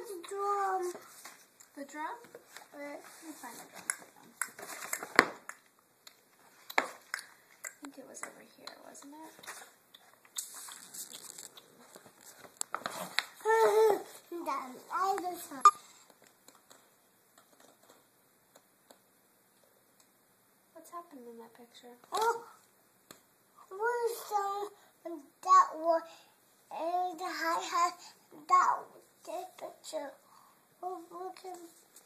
like um, the drum. The drum? Where? Let me find the drum. I think it was over here, wasn't it? What's happened in that picture? Oh, where's the that one and the hi hat that one picture. Oh, look at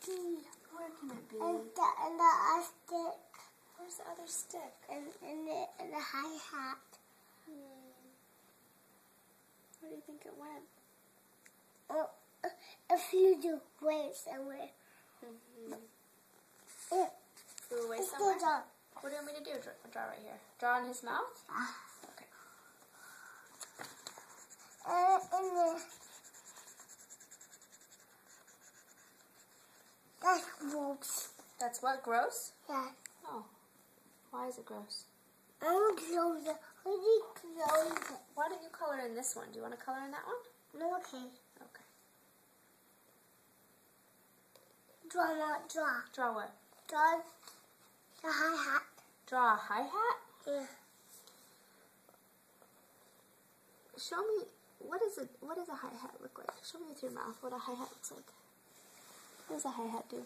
me. Where can it be? And the and the uh, stick Where's the other stick? and and the and the hi hat. Hmm. Where do you think it went? Oh, a few do wait somewhere. Mm-hmm. Yeah, Flew away somewhere? good. What do you want me to do? Draw, draw right here. Draw in his mouth? Ah. Okay. Uh, and the that's gross. That's what? Gross? Yeah. Oh. Why is it gross? I'm close. I need to close it. Why don't you color in this one? Do you want to color in that one? No, okay. Okay. Draw, not draw. Draw what? Draw the hi hat. Draw a hi-hat? Yeah. Show me, what is it? What does a hi-hat look like? Show me with your mouth what a hi-hat looks like. What does a hi-hat do?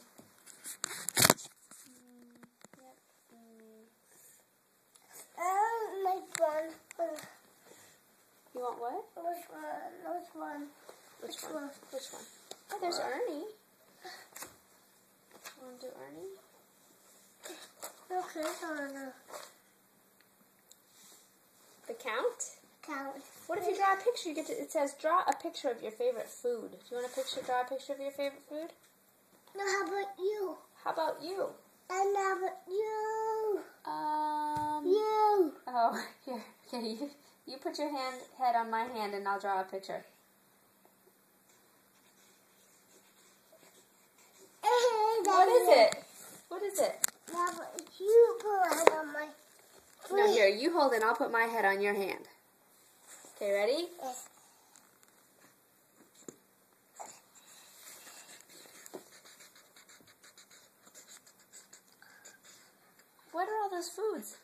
Like um, one. You want what? Which one? Which one? Which, Which one? one? Which one? Oh, there's Ernie. Want to do Ernie? Okay, The count? count. What if you draw a picture? You get to, it says draw a picture of your favorite food. Do you want a picture? Draw a picture of your favorite food. Now, how about you? How about you? And how about you? Um. You. Oh, here. Yeah, you. You put your hand head on my hand, and I'll draw a picture. What is it? What is it? Now, you put it on my. No, here. You hold it. I'll put my head on your hand. Okay, ready? Yes. all those foods.